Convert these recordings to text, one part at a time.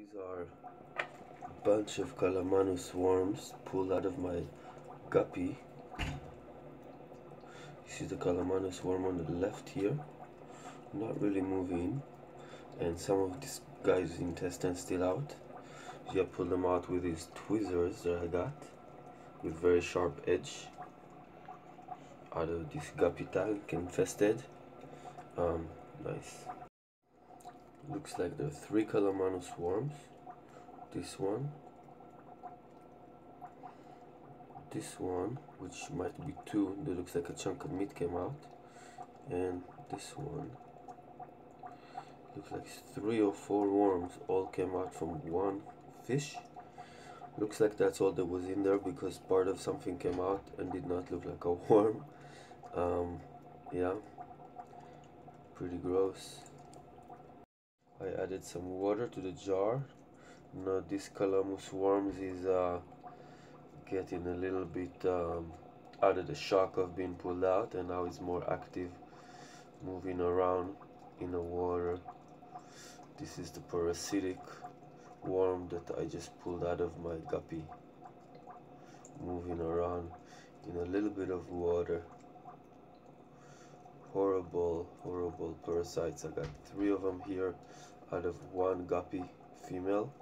These are a bunch of Calamanus worms pulled out of my guppy. You see the Calamanus worm on the left here, not really moving, and some of this guy's intestines still out. So I pull them out with these tweezers that I got with very sharp edge out of this guppy tank infested. Um, nice. Looks like there are three Calamanus worms. This one. This one, which might be two, that looks like a chunk of meat came out. And this one. Looks like three or four worms all came out from one fish. Looks like that's all that was in there because part of something came out and did not look like a worm. Um, yeah, pretty gross. I added some water to the jar. Now this calamus worms is uh, getting a little bit um, out of the shock of being pulled out and now it's more active moving around in the water. This is the parasitic worm that I just pulled out of my guppy moving around in a little bit of water horrible horrible parasites I got three of them here out of one guppy female.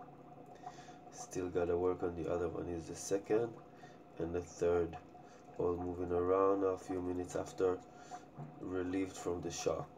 Still gotta work on the other one. Is the second and the third all moving around a few minutes after relieved from the shock